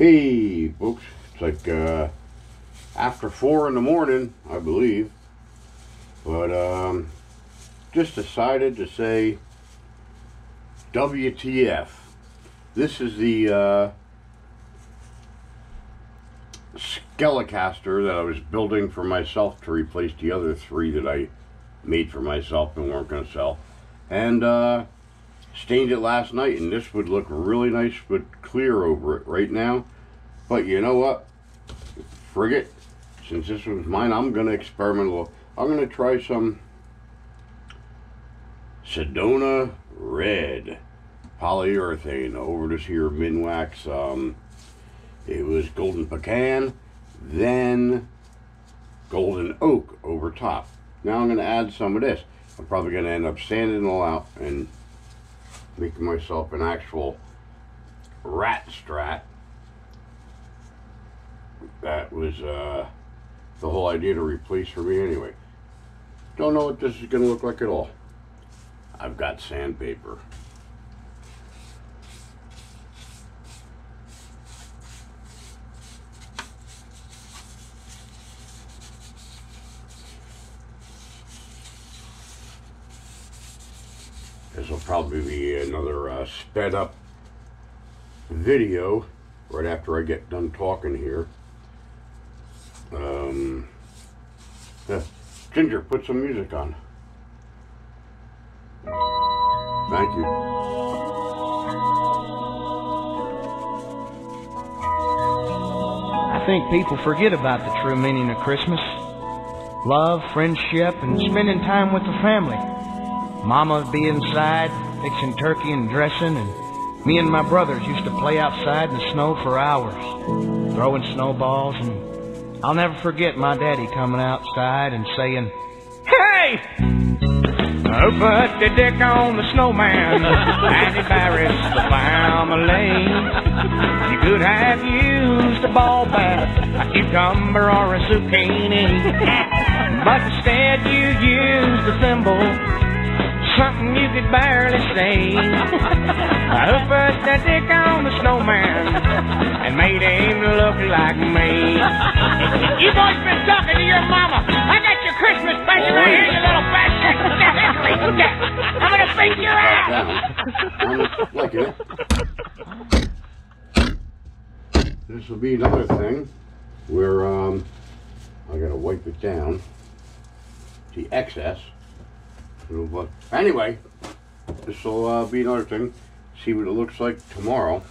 Hey, folks. It's like uh, after four in the morning, I believe. But um, just decided to say WTF. This is the uh, Skelecaster that I was building for myself to replace the other three that I made for myself and weren't going to sell. And uh, stained it last night, and this would look really nice with clear over it right now. But you know what? Frig it. Since this was mine, I'm going to experiment a little. I'm going to try some Sedona Red polyurethane over this here Minwax. Um, it was golden pecan, then golden oak over top. Now I'm going to add some of this. I'm probably going to end up sanding it all out and making myself an actual rat strat. That was uh, the whole idea to replace for me anyway. Don't know what this is going to look like at all. I've got sandpaper. This will probably be another uh, sped up video right after I get done talking here. Um, yeah. Ginger, put some music on. Thank you. I think people forget about the true meaning of Christmas. Love, friendship, and spending time with the family. Mama would be inside, fixing turkey and dressing, and me and my brothers used to play outside in the snow for hours, throwing snowballs, and I'll never forget my daddy coming outside and saying, Hey! Oh, put the dick on the snowman and embarrass the family. You could have used a ball bat, a cucumber, or a zucchini, but instead you used a thimble something you could barely say. I put the dick on the snowman and made him look like me. you boys been talking to your mama. I got your Christmas present right here, you little bastard. I'm gonna beat your ass. Like it. This will be another thing where um, I gotta wipe it down. The excess. But anyway, this will uh, be another thing. See what it looks like tomorrow.